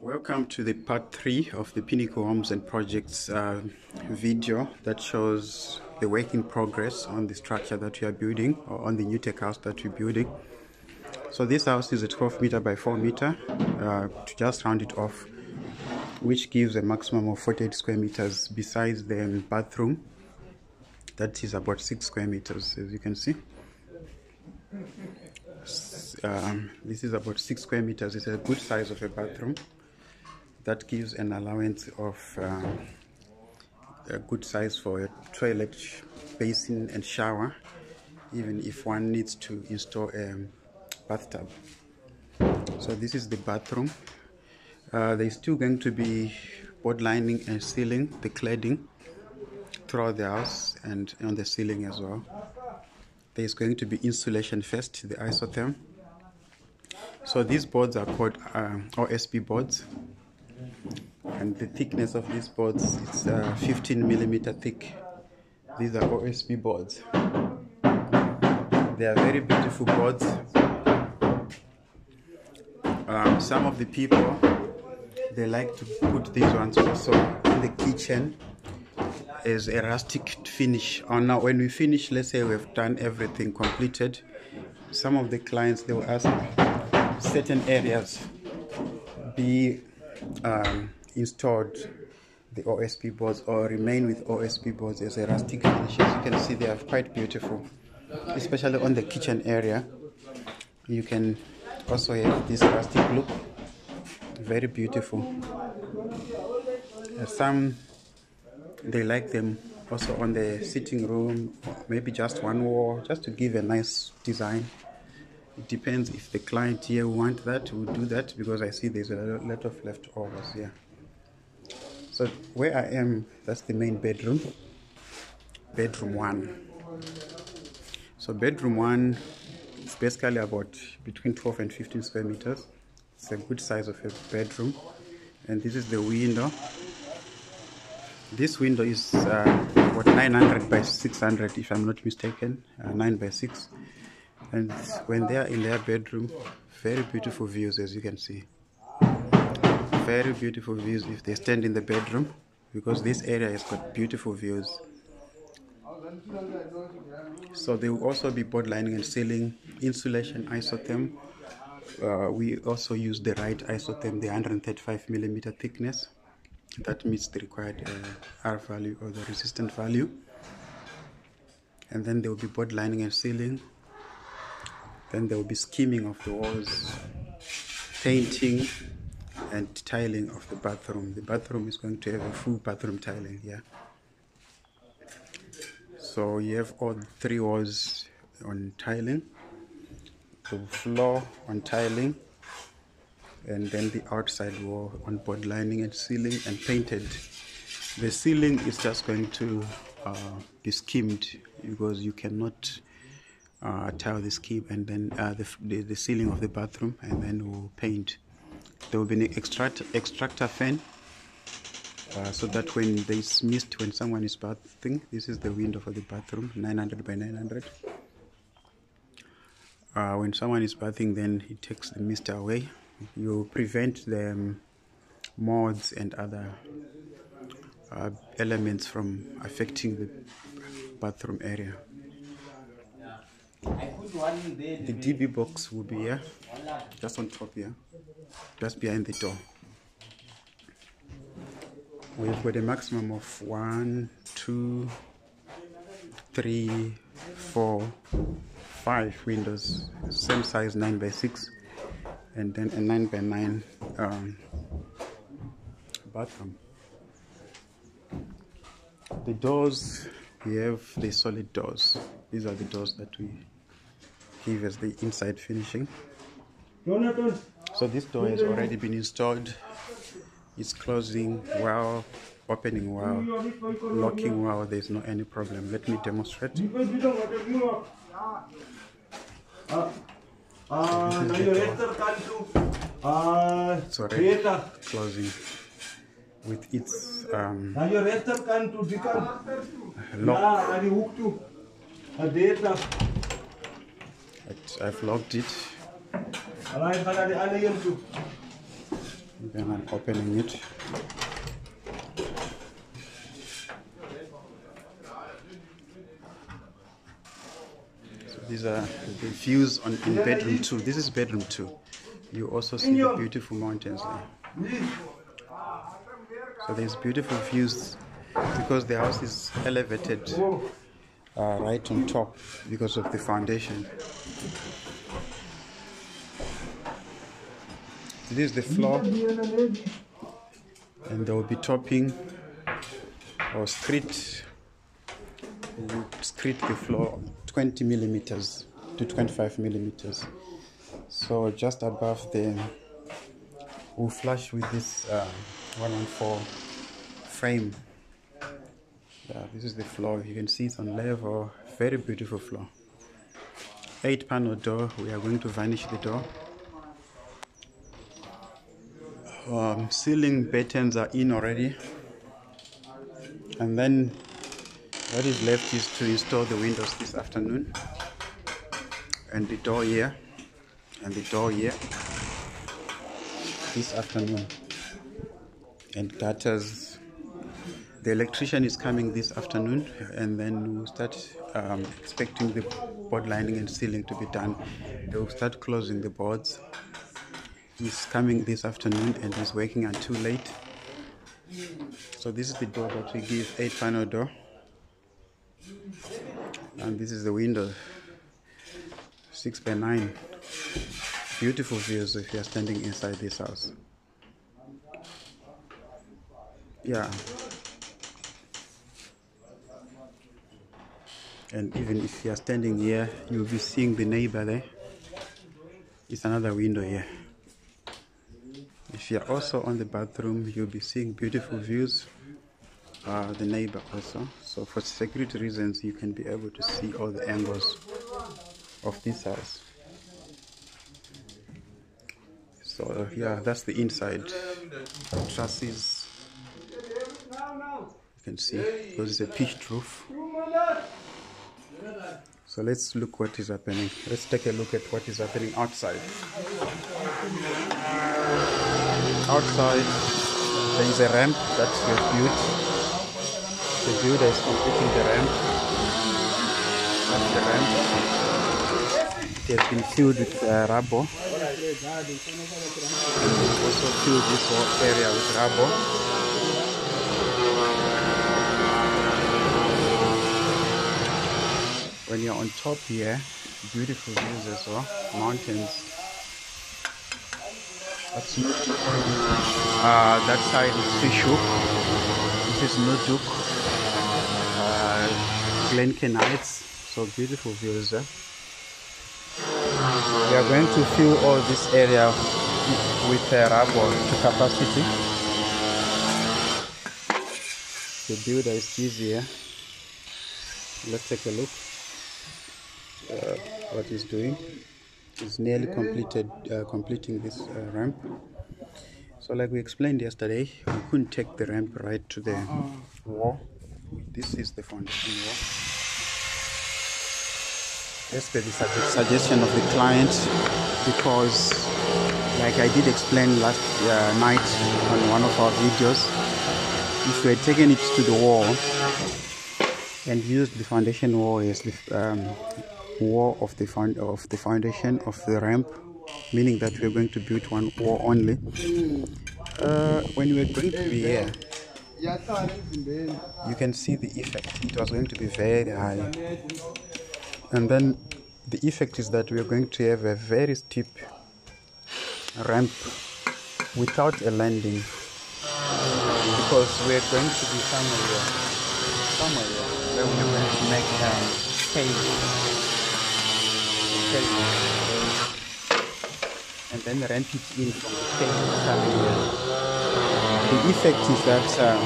Welcome to the part three of the Pinnacle Homes and Projects uh, video that shows the work in progress on the structure that we are building or on the Nutec house that we're building. So this house is a 12 meter by 4 meter uh, to just round it off, which gives a maximum of 48 square meters besides the bathroom. That is about 6 square meters, as you can see. Um, this is about 6 square meters. It's a good size of a bathroom that gives an allowance of um, a good size for a toilet, basin, and shower, even if one needs to install a bathtub. So this is the bathroom. Uh, there's still going to be board lining and ceiling, the cladding throughout the house and on the ceiling as well. There's going to be insulation first, the isotherm. So these boards are called um, OSB boards and the thickness of these boards is uh, 15 millimeter thick. These are OSB boards. They are very beautiful boards. Um, some of the people they like to put these ones also in the kitchen as a rustic finish. Or now when we finish let's say we've done everything completed some of the clients they will ask certain areas be um, installed the OSB boards or remain with OSB boards as a rustic finish. As you can see, they are quite beautiful, especially on the kitchen area. You can also have this rustic look, very beautiful. Uh, some they like them also on the sitting room, maybe just one wall, just to give a nice design. It depends if the client here want that, we'll do that because I see there's a lot of leftovers here. So where I am, that's the main bedroom. Bedroom one. So bedroom one is basically about between 12 and 15 square meters. It's a good size of a bedroom. And this is the window. This window is uh, about 900 by 600 if I'm not mistaken, uh, 9 by 6 and when they are in their bedroom very beautiful views as you can see. Very beautiful views if they stand in the bedroom because this area has got beautiful views. So they will also be board lining and ceiling insulation isotherm uh, we also use the right isotherm the 135 millimeter thickness. That meets the required uh, R value or the resistant value. And then they will be board lining and ceiling then there will be skimming of the walls painting and tiling of the bathroom. The bathroom is going to have a full bathroom tiling here so you have all three walls on tiling the floor on tiling and then the outside wall on board lining and ceiling and painted. The ceiling is just going to uh, be skimmed because you cannot uh, tile the skip and then uh, the, the, ceiling of the bathroom and then we'll paint. There will be an extract, extractor fan uh, so that when there's mist when someone is bathing, this is the window for the bathroom, 900 by 900. Uh, when someone is bathing, then it takes the mist away. You prevent the um, moths and other uh, elements from affecting the bathroom area. The DB box will be here, just on top here, just behind the door. We've got a maximum of one, two, three, four, five windows, same size 9 by 6, and then a 9 by 9 um, bathroom. The doors, we have the solid doors. These are the doors that we give as the inside finishing. So this door has already been installed. It's closing well, opening well, locking well. There's no any problem. Let me demonstrate. It's already closing with its um, lock. I've locked it. Then I'm opening it. So these are the views on in bedroom two. This is bedroom two. You also see the beautiful mountains there. So there's beautiful views because the house is elevated uh, right on top because of the foundation. This is the floor, and there will be topping or screed. We screed the floor 20 millimeters to 25 millimeters. So just above the, we'll flush with this uh, 114 frame. Yeah, this is the floor. You can see it's on level. Very beautiful floor. Eight panel door. We are going to varnish the door. Um, ceiling battens are in already. And then what is left is to install the windows this afternoon. And the door here. And the door here. This afternoon. And gutters the electrician is coming this afternoon and then we'll start um, expecting the board lining and sealing to be done. They will start closing the boards. He's coming this afternoon and he's working until late. So this is the door that we give eight panel door. And this is the window. Six by nine. Beautiful views if you are standing inside this house. Yeah and even if you are standing here you'll be seeing the neighbor there. It's another window here. If you're also on the bathroom you'll be seeing beautiful views. Uh, the neighbor also. So for security reasons you can be able to see all the angles of this house. So yeah that's the inside trusses. You can see because it's a pitched roof so let's look what is happening. Let's take a look at what is happening outside. Outside, there is a ramp that have built. The builder is completing the ramp. That's the ramp. It has been filled with uh, rubble. And also filled this whole area with rubble. When you're on top here beautiful views as well mountains. That's uh, that side is Fish Hoek this is Noordhoek uh, so beautiful views there we are going to fill all this area with uh, rubble to capacity. The builder is busy here let's take a look uh, what he's doing. He's nearly completed uh, completing this uh, ramp. So, like we explained yesterday, we couldn't take the ramp right to the wall. This is the foundation wall. Per the suggestion of the client, because, like I did explain last uh, night on one of our videos, if we had taken it to the wall and used the foundation wall as the um, wall of the found of the foundation of the ramp meaning that we're going to build one wall only. Uh, when we're going to be here you can see the effect. It was going to be very high. And then the effect is that we're going to have a very steep ramp without a landing because we're going to be somewhere somewhere where we're going to make a cave and then ramp it in from the cave coming here. The effect is that um,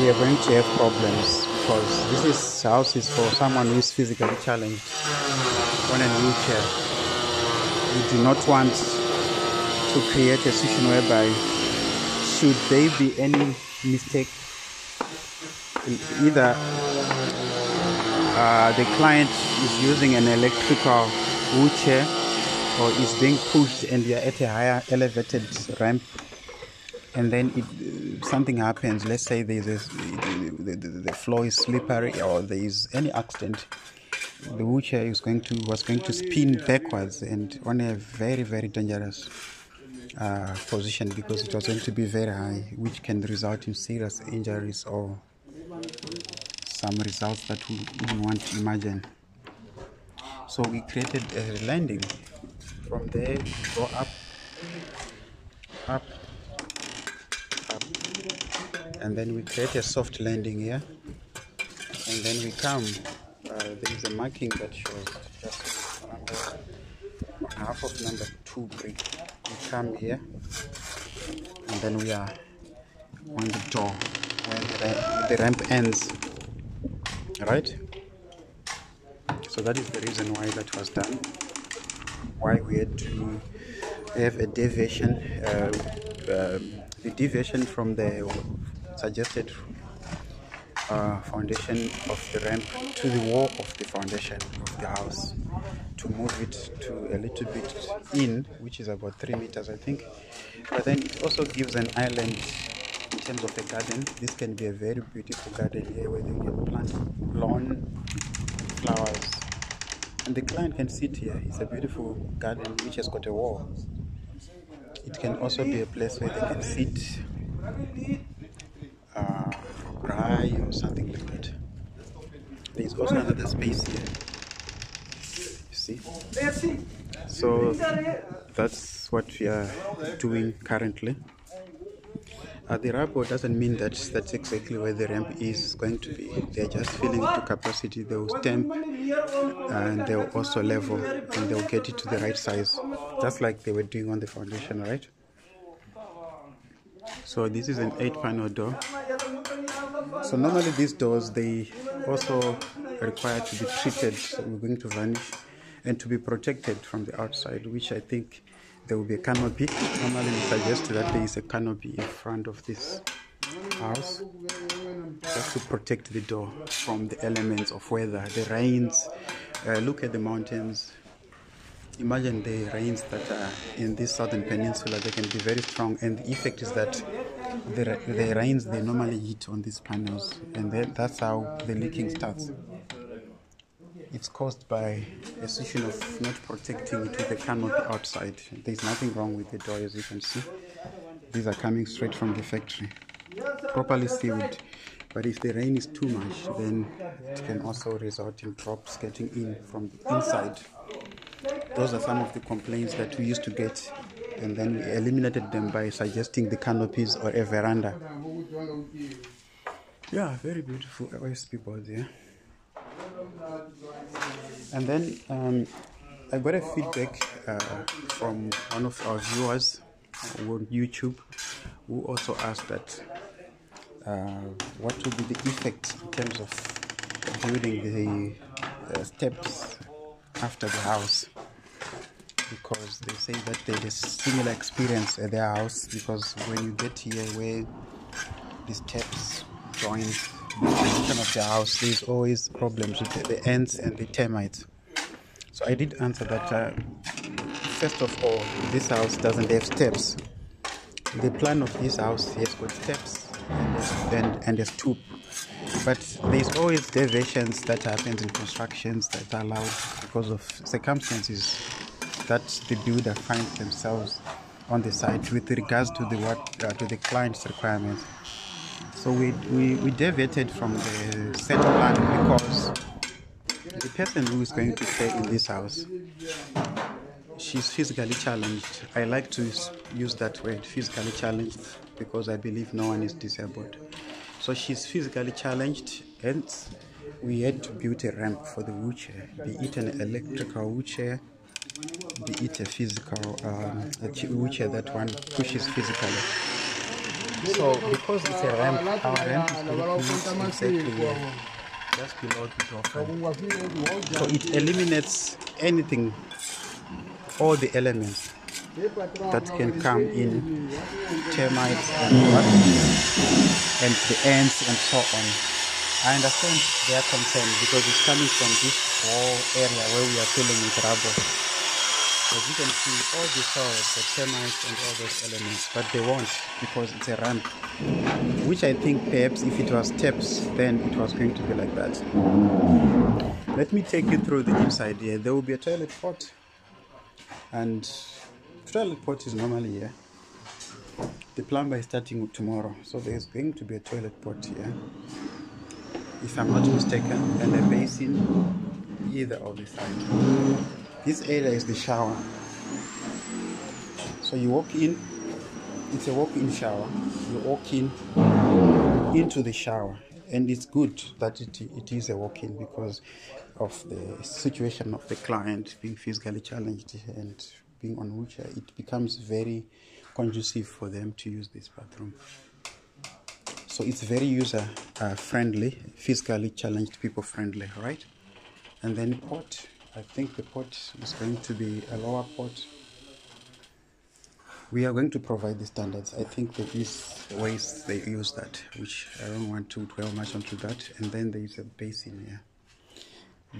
we are going to have problems because this is house is for someone who is physically challenged on a wheelchair. We do not want to create a situation whereby should there be any mistake either uh, the client is using an electrical wheelchair or is being pushed and you're at a higher elevated ramp and then it, something happens. Let's say there's a, the, the, the floor is slippery or there is any accident. The wheelchair is going to was going to spin backwards and on a very very dangerous uh, position because it was going to be very high, which can result in serious injuries or some results that we wouldn't want to imagine. So we created a landing. From there, we go up, up, up, and then we create a soft landing here. And then we come. Uh, there is a marking that shows just number, half of number two brick. We come here, and then we are on the door where the ramp ends. Right? So that is the reason why that was done. Why we had to have a deviation, uh, um, the deviation from the suggested uh, foundation of the ramp to the wall of the foundation of the house to move it to a little bit in, which is about three meters, I think. But then it also gives an island in terms of a garden. This can be a very beautiful garden here where they can plant lawn flowers and the client can sit here. It's a beautiful garden which has got a wall. It can also be a place where they can sit, uh, cry, or something like that. There's also another space here. You see? So that's what we are doing currently. Uh, the rubble doesn't mean that that's exactly where the ramp is going to be. They're just filling to capacity. They will stamp and they'll also level and they'll get it to the right size, just like they were doing on the foundation, right? So this is an eight panel door. So normally these doors, they also require to be treated. So we're going to varnish and to be protected from the outside, which I think there will be a canopy. Normally we suggest that there is a canopy in front of this house just to protect the door from the elements of weather, the rains. Uh, look at the mountains. Imagine the rains that are in this southern peninsula, they can be very strong, and the effect is that the, the rains they normally hit on these panels, and that's how the leaking starts it's caused by a situation of not protecting with the canopy outside. There's nothing wrong with the door as you can see. These are coming straight from the factory. Properly sealed. But if the rain is too much, then it can also result in drops getting in from the inside. Those are some of the complaints that we used to get and then we eliminated them by suggesting the canopies or a veranda. Yeah, very beautiful OSB board there. And then um, I got a feedback uh, from one of our viewers on YouTube who also asked that uh, what would be the effect in terms of building the uh, steps after the house? Because they say that they had a similar experience at their house because when you get here where the steps join position of the house there's always problems with the, the ants and the termites. So i did answer that uh, first of all this house doesn't have steps. The plan of this house has got steps and, and, a stoop. But there's always deviations that happens in constructions that are allowed because of circumstances that the builder finds themselves on the site with regards to the what uh, to the client's requirements. So we, we, we deviated from the set plan because the person who is going to stay in this house, she's physically challenged. I like to use that word, physically challenged, because I believe no one is disabled. So she's physically challenged, hence we had to build a ramp for the wheelchair, be it an electrical wheelchair be it a physical um, a wheelchair that one pushes physically. So because it's a ramp, our ramp is exactly here, just below the. So it eliminates anything, all the elements that can come in, termites and what, and the ants and so on. I understand their concern because it's coming from this whole area where we are filling with rubble. As you can see all the soils the termites and all those elements but they won't because it's a ramp which i think perhaps if it was steps then it was going to be like that. Let me take you through the inside here. There will be a toilet pot and toilet pot is normally here. The plumber is starting tomorrow so there's going to be a toilet pot here if i'm not mistaken and a basin either of the side this area is the shower. So you walk in it's a walk-in shower. You walk in into the shower and it's good that it, it is a walk-in because of the situation of the client being physically challenged and being on wheelchair. It becomes very conducive for them to use this bathroom. So it's very user friendly physically challenged people friendly right? And then pot i think the pot is going to be a lower pot we are going to provide the standards. I think there is ways they use that which i don't want to dwell much onto that. And then there is a basin here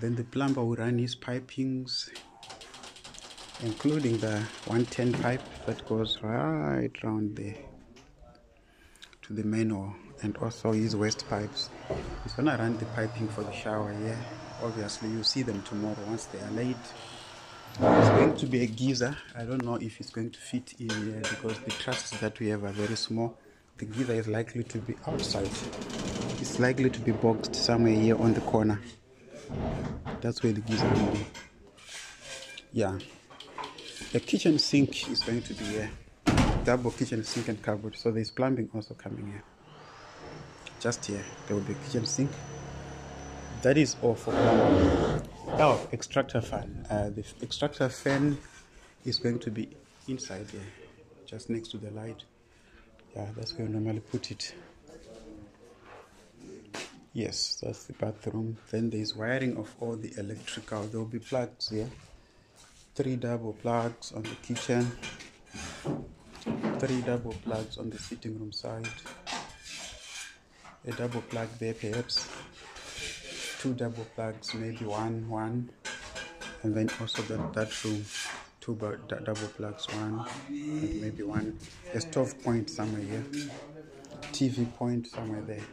then the plumber will run his pipings including the 110 pipe that goes right around there to the manhole and also his waste pipes. He's gonna run the piping for the shower here obviously you see them tomorrow once they are laid. It's going to be a geyser. I don't know if it's going to fit in here because the trusses that we have are very small. The geyser is likely to be outside. It's likely to be boxed somewhere here on the corner. That's where the geyser will be. Yeah. The kitchen sink is going to be here. Double kitchen sink and cupboard. So there's plumbing also coming here. Just here there will be a kitchen sink that is all for plumbing oh extractor fan. Uh, the extractor fan is going to be inside here just next to the light. Yeah that's where we normally put it. Yes that's the bathroom. Then there's wiring of all the electrical. There will be plugs here. Three double plugs on the kitchen. Three double plugs on the sitting room side. A double plug there perhaps two double plugs maybe one one. And then also that that room two double plugs one and maybe one. A stove point somewhere here. Tv point somewhere there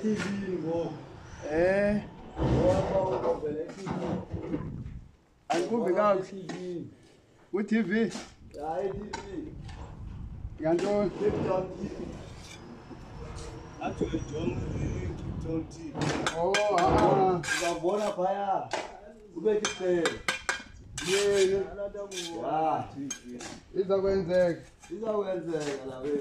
Eh. e-tv ngoku um ngoba andikuvi kakuhle kwi-tv hayi i-tv ngantoni athi oh, uyijonga i-kipton t o uzabona phaya ubethe iqele izawenzeka izawenzeka lawe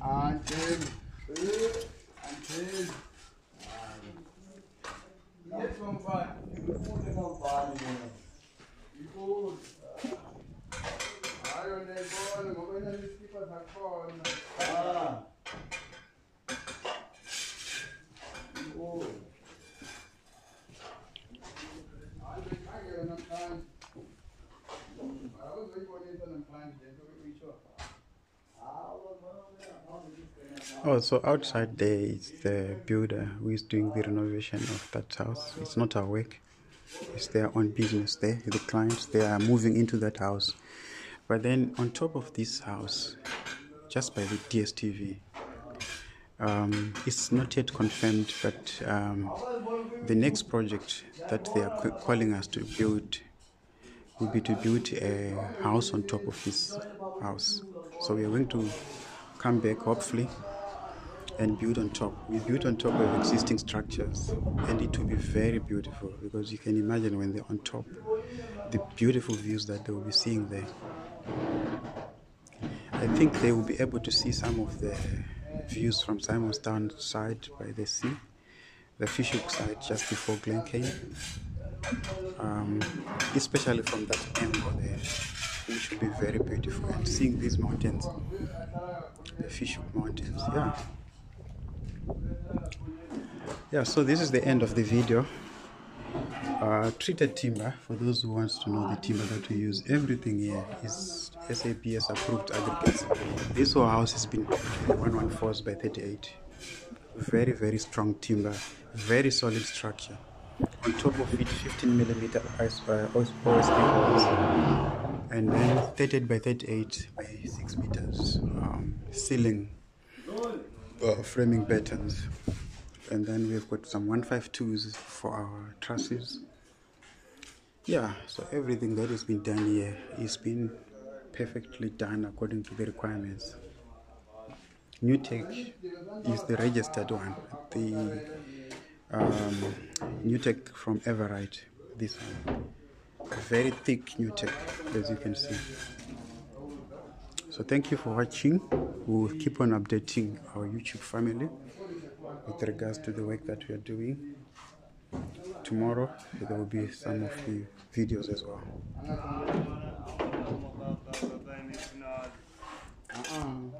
anteni ah, eh. Antini. Eh, Antini. Yes, mfana. ufune kampani Oh, so outside there is the builder who is doing the renovation of that house. It's not our work. It's their own business there. The clients, they are moving into that house. But then on top of this house, just by the DSTV, um, it's not yet confirmed, but um, the next project that they are ca- calling us to build will be to build a house on top of this house. So we are going to come back, hopefully, and build on top. We build on top of existing structures, and it will be very beautiful because you can imagine when they're on top, the beautiful views that they will be seeing there. I think they will be able to see some of the views from Simonstown side by the sea, the Fish Hoek side just before Glencairn, um, especially from that angle there, which will be very beautiful. And seeing these mountains, the Fish Hoek Mountains, yeah. Yeah, so this is the end of the video. uh, treated timber for those who wants to know the timber that we use everything here is SABS approved aggregates this whole house has been 114 by 38 very very strong timber very solid structure. On top of it 15 millimeter OS- uh, OSB bolts and then 38 by 38 by 6 meters um, ceiling uh, framing battens and then we've got some 152s for our trusses. Yeah so everything that has been done here is been perfectly done according to the requirements. Nutec is the registered one. The um, Nutec from Everite this one. Very thick Nutec as you can see so thank you for watching. We'll keep on updating our YouTube family with regards to the work that we are doing. Tomorrow there will be some of the videos as well. Uh -uh.